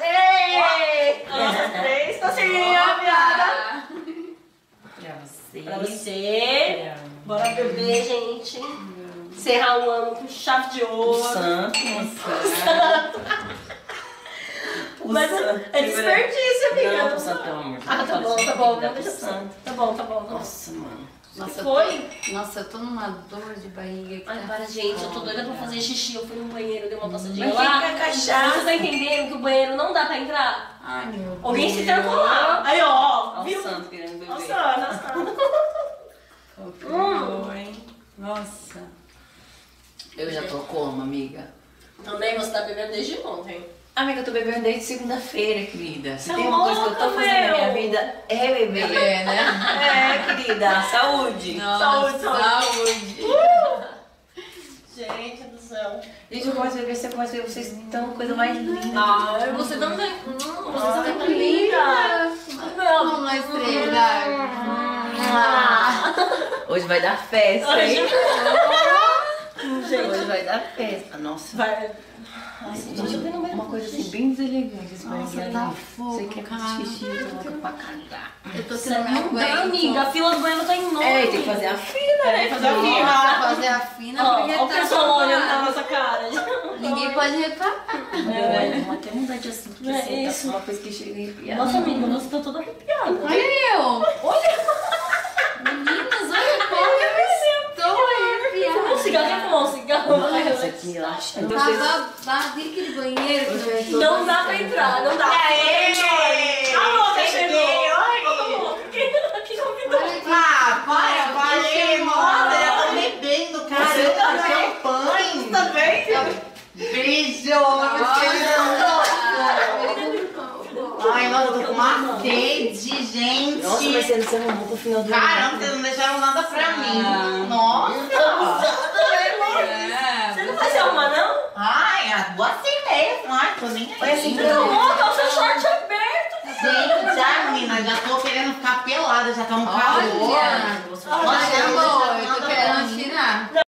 Ei! Nossa, três tacinhas, viada. Pra você. Pra você. Bora beber, gente. Encerrar o ano com chave de ouro. santo, o santo. O santo. é desperdício, amiga. Não, santo, amor Ah, tá bom, tá bom. Santo. Tá bom, tá bom. Tá bom. Nossa, mano. Nossa, eu foi? Tô, nossa, eu tô numa dor de barriga aqui. Ai, para, gente. Eu tô doida pra fazer xixi. Eu fui no banheiro, dei uma passadinha Mas lá. fica cachaça. Vocês estão entendendo que o banheiro não dá pra entrar? Ai, meu Deus. Alguém se trancou lá. Aí, ó. Olha Viu? o santo querendo beber. Nossa, nossa. Confirmou, hein? Nossa. Eu já tô como, amiga? Também você tá bebendo desde ontem. Amiga, eu tô bebendo desde segunda-feira, querida. Se Tá tem uma coisa que eu tô fazendo na minha vida, é beber. É, né? É, querida. Saúde. Nossa, Saúde, saúde. Gente do céu. Gente, eu começo a beber, você começa a beber, vocês estão coisa mais linda. Você também. Hum, você também que linda. Vamos na estrela. Ah. Hoje vai dar festa, hein? Hoje vai dar festa. Nossa. vai. Ai, gente, uma coisa assim bem deselegante. esse Nossa, tá fogo, Você quer cara. fazer xixi, eu pra cagar. Eu tô minha não dá, amiga. A fila do banheiro tá enorme. É, tem que fazer a fila, né? fazer a. Nossa, fazer a fina Ó, ó o tá pessoal olhando na nossa cara. Ninguém pode reparar. É, até mudar de assunto, porque É assim, isso. tá uma coisa que chega a arrepiar. Nossa, amiga, você tá toda arrepiada. Olha eu. Isso aqui, relaxa. Tá babado aquele banheiro que eu tô Não dá pra entrar, não dá. Aê! A louca chegou. olha. Que convidou. Ah, para, para, moda, já tá bebendo, cara. Você também? champanhe. Também? Beijo, Ai, nossa, eu tô com uma sede, gente. Nossa, mas você não se arrumou pro final do ano. Caramba, vocês não deixaram nada pra Ah. mim. Nossa. É, Você não vai se arrumar, não? Ai, ah, vou assim mesmo. Ai, tô nem Foi assim aí. que Tá louca, o seu short aberto. Gente, já, menina, já tô querendo ficar pelada, já tá um calor. Olha. Eu não amor, eu tô nada pra querendo tirar.